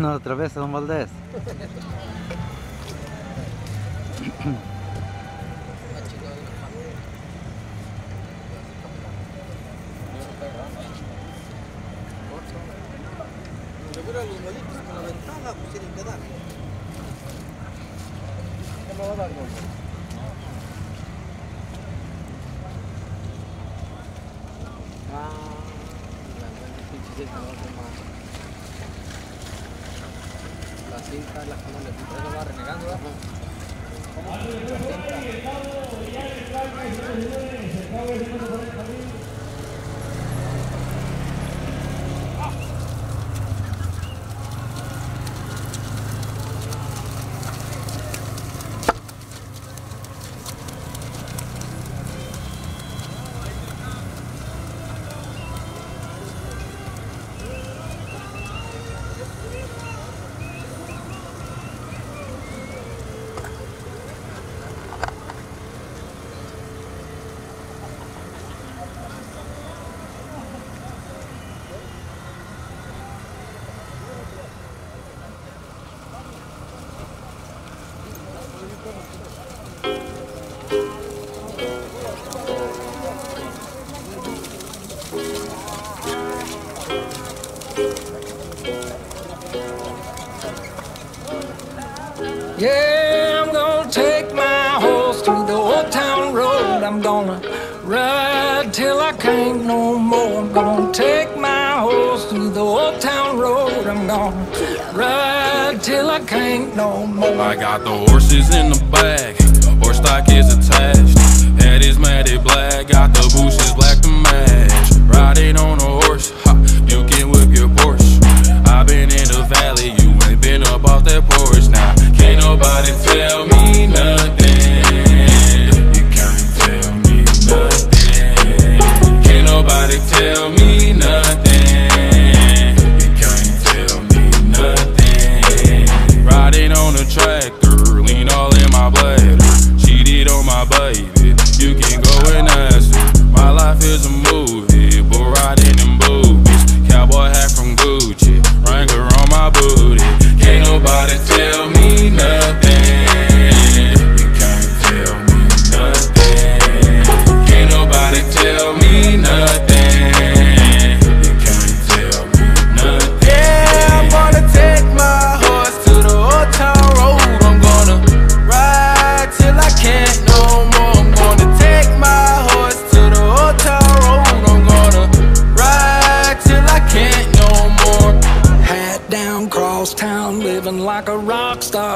No, otra vez, don Valdés. Ah, la pinche las cintas, las colonias, eso va renegando. ¿Cómo? Yeah, I'm gonna take my horse to the old town road. I'm gonna ride till I can't no more. I'm gonna take my horse to the old town road. I'm gonna ride till I can't no more. I got the horses in the back, horse stock is attached. Head is matted black, got the bushes black to match. Riding on a that porch. Now, can't nobody tell me nothing. You can't tell me nothing. Can't nobody tell me nothing. You can't tell me nothing. Riding on a tractor, lean all in my bladder. Cheated on my baby, you can go and ask her. My life is a movie,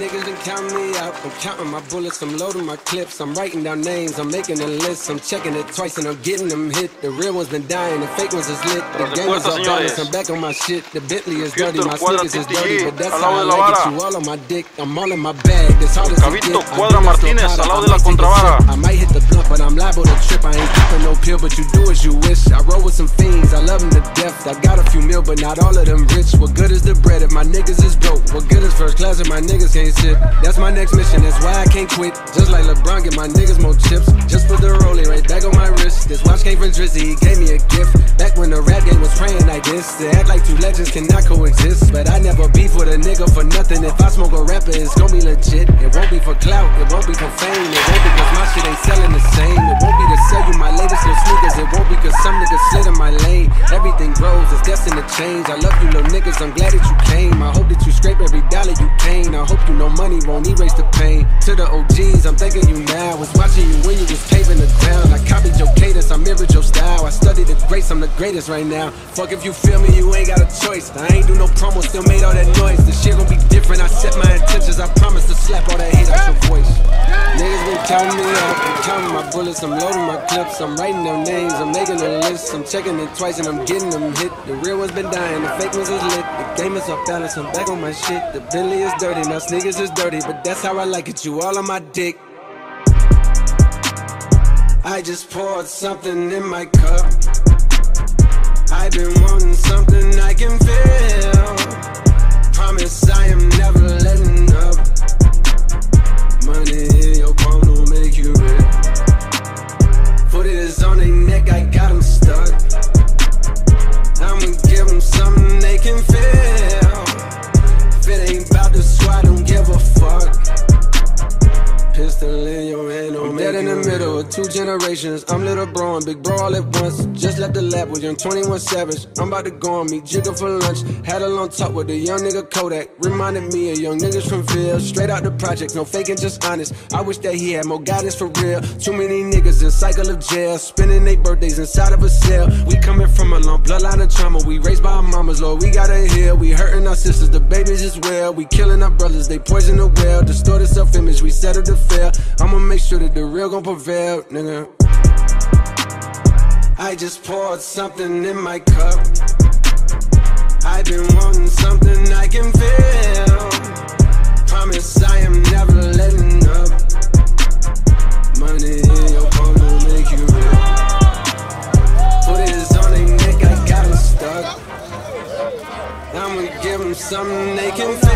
Niggas been counting me out. I'm counting my bullets. I'm loading my clips. I'm writing down names. I'm making a list. I'm checking it twice and I'm getting them hit. The real ones been dying. The fake ones is lit. The game is all balanced. I'm back on my shit. The Bentley is dirty. My sneakers is dirty. But that's how I like it. You all on my dick. I'm all in my bag. As hard as it get. I Cuadra Martínez, so al lado hard, de la I might take a contravara. trip. I might hit the but I'm liable to trip. I ain't popping no pill, but you do as you wish. I roll with some fiends. I love them to death. I got a few mil, but not all of them rich. What good is the bread if my niggas is broke? What good is first class if my niggas can't sit? That's my next mission. That's why I can't quit. Just like LeBron, get my niggas more chips. Just put the rolling right back on my wrist. This watch came from Drizzy. He gave me a gift. Back when the rap game was praying like this. They act like two legends cannot coexist. But I never beef with a nigga for nothing. If I smoke a rapper, it's gonna be legit. It won't be for clout. It won't be for fame. It won't be cause my shit ain't selling the same. Same. It won't be to sell you my latest little sneakers. It won't be cause some niggas slid in my lane. Everything grows, it's destined to change. I love you, little niggas. I'm glad that you came. I hope that you scrape every dollar you came. I hope you know money won't erase the pain. To the OGs, I'm thanking you now. Was watching you when you was paving the ground. I copied your cadence, I mirrored your style. I studied the greats, I'm the greatest right now. Fuck if you feel me, you ain't got a choice. I ain't do no promo, still made all that noise. The shit gon' be different. I set my intentions. I promise to slap all that hate out your voice. Niggas been counting me up. Counting my bullets. I'm loading my clips. I'm writing their names. I'm making a list. I'm checking it twice and I'm getting them hit. The real ones been dying. The fake ones is lit. The game is off balance. I'm back on my shit. The Bentley is dirty. Now sneakers is dirty. But that's how I like it. You all on my dick. I just poured something in my cup. I've been wanting something I can feel. Promise I am never letting up. Pistol in your don't dead in the middle of two generations. I'm little bro and big bro all at once. Just left the lab with young 21 Savage. I'm about to go on me jigger for lunch. Had a long talk with a young nigga Kodak. Reminded me of young niggas from Phil. Straight out the project, no faking, just honest. I wish that he had more guidance for real. Too many niggas in cycle of jail. Spending their birthdays inside of a cell. We coming from a long bloodline of trauma. We raised by our mamas, Lord, we gotta heal. We hurting our sisters, the babies as well. We killing our brothers, they poison the well. Distorted self image, we settle to fail. I'ma make sure that the real gon' prevail, nigga. I just poured something in my cup. I've been wanting something I can feel. Promise I am never letting up. Money in your palm will make you real. Put on their neck, I got it stuck. I'ma give them something they can feel.